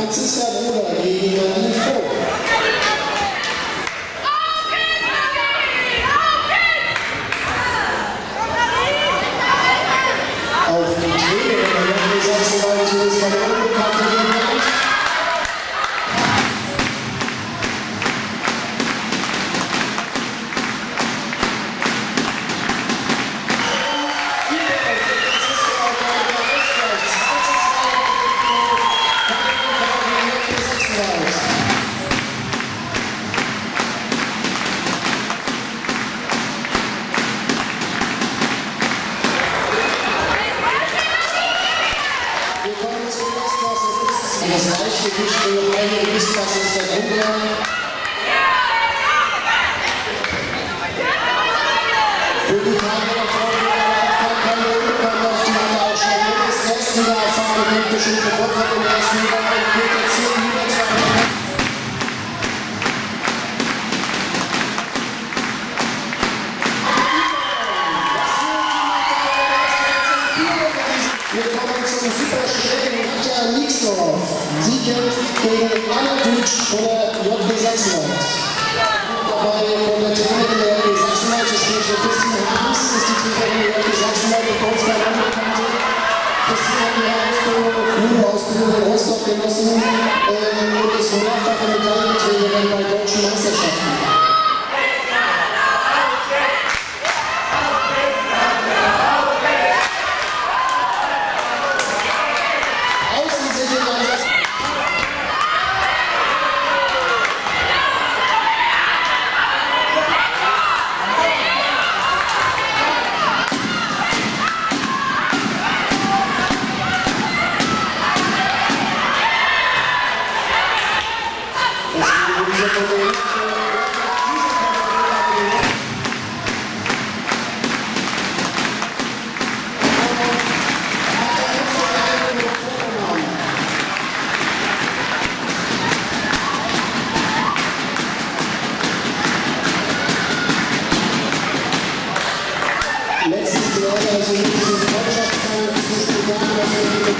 Antes você era um Das Leichtgewicht für eine Gewichtsklasse ist der Grunde. Für die Tage der Frau keine Unbekannte auf die Matte auch schon mindestens testen. Der erfahrene olympische Rekord im ersten Jahr geht jetzt hier über 200. Wir kommen zum Katja Nixdorf. Sie kämpft gegen Anna Dütsch von der JB Sachsenwald. Dabei von der Trainerin der JB Sachsenwald, sie spielt Christine Harms, ist die Trainerin der JB Sachsenwald und kurz bei Anerkannte. Christine hat ihre Ausbildung, Ausbildung in Rostock genossen ähm,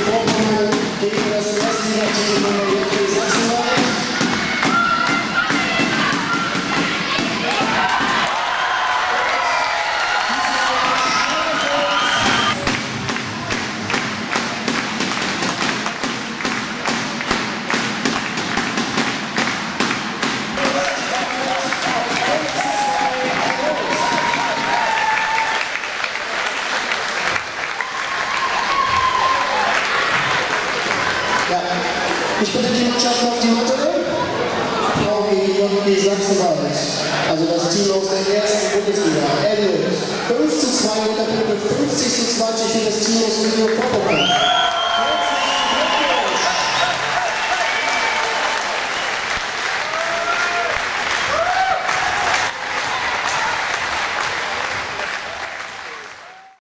Vorpommern gegen das Essen hat sich in der Krise ich bitte die Mannschaft auf die Matte. VG Sachsenwald. Also das Team aus der ersten Bundesliga. Ende. 5 zu 2 Unterpunkte, 50 zu 20 für das Team aus Video Vorpommern.